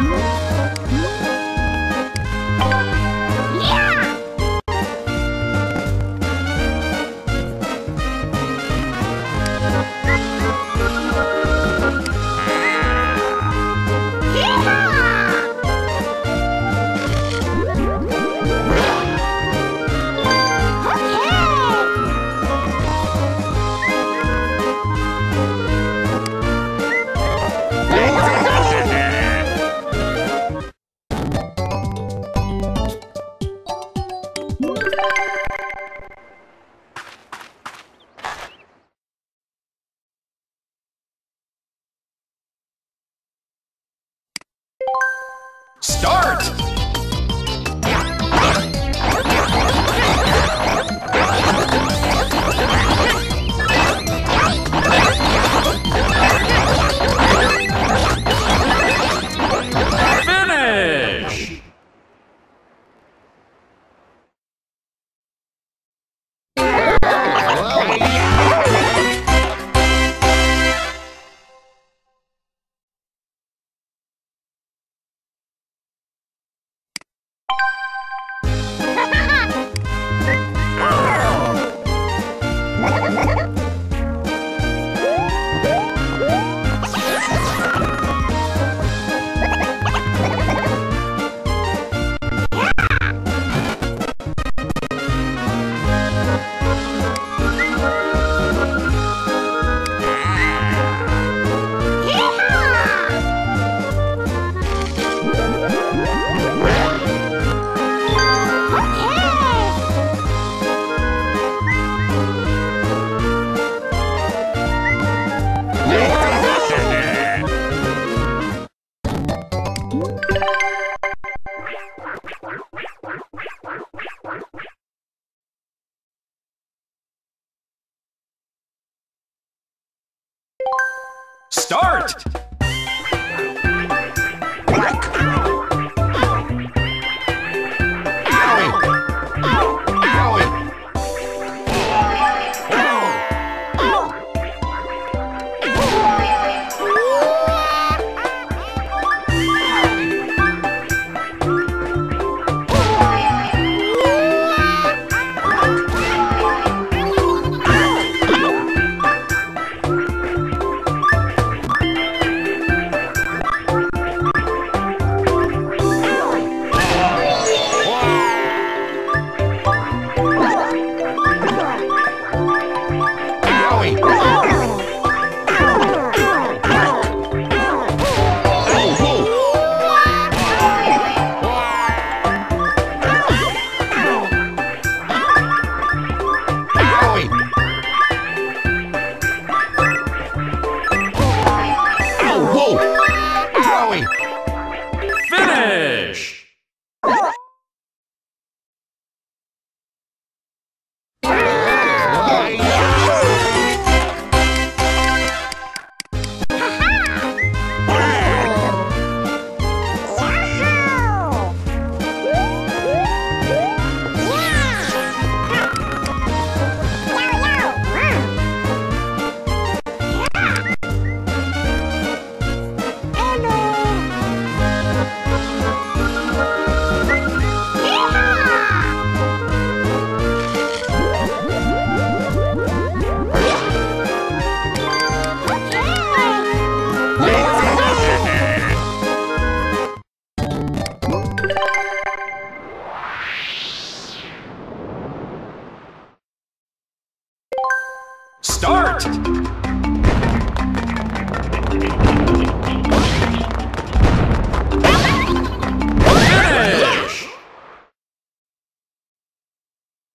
Start!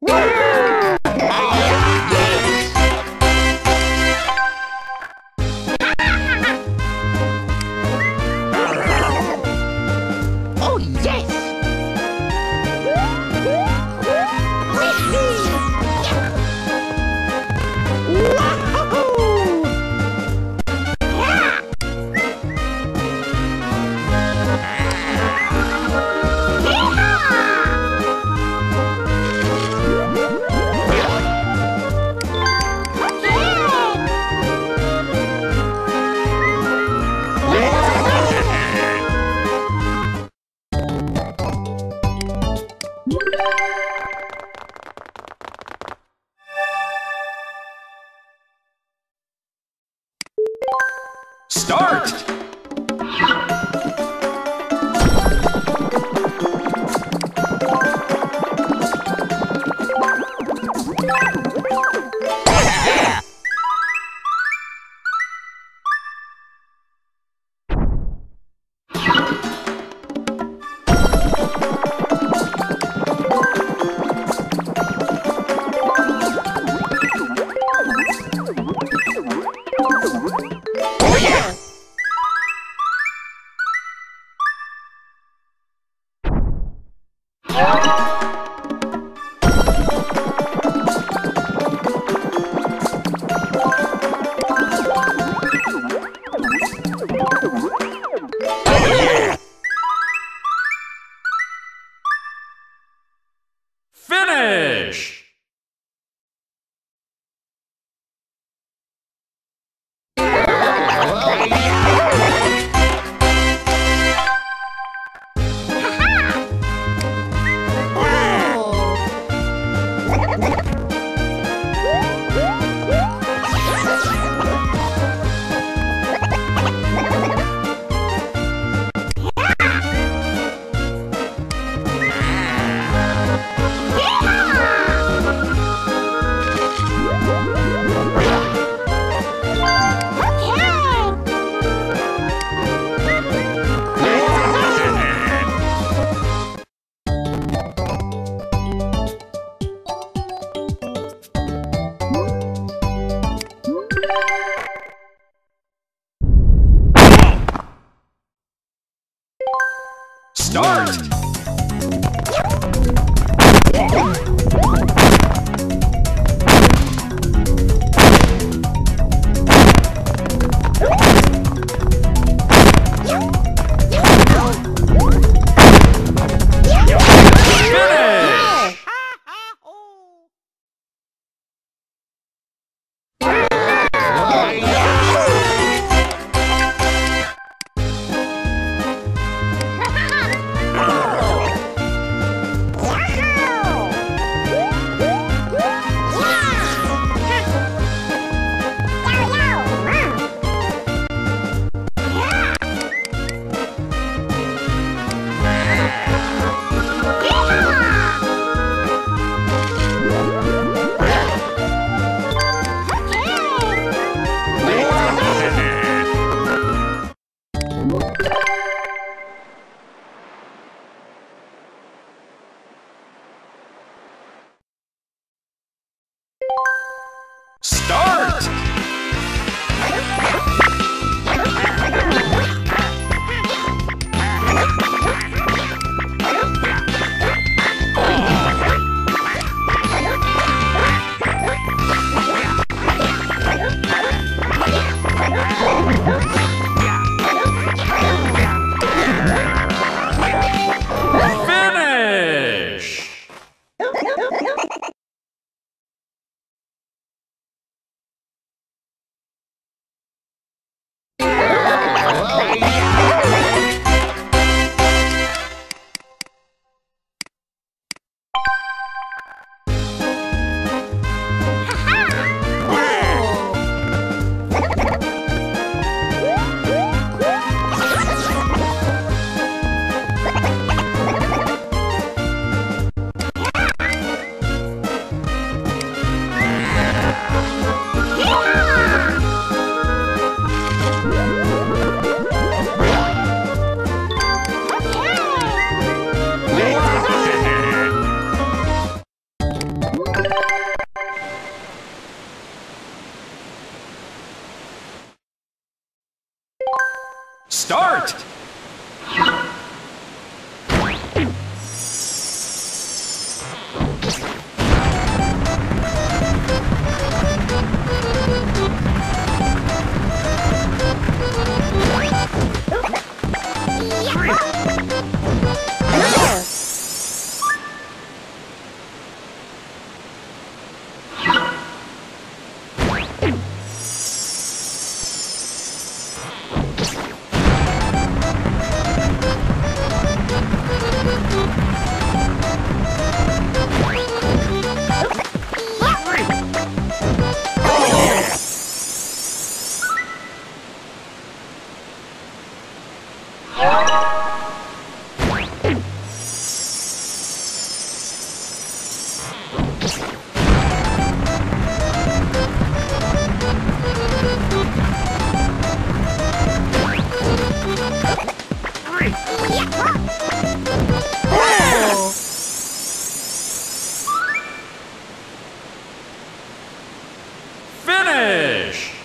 Woo! 好 Finish!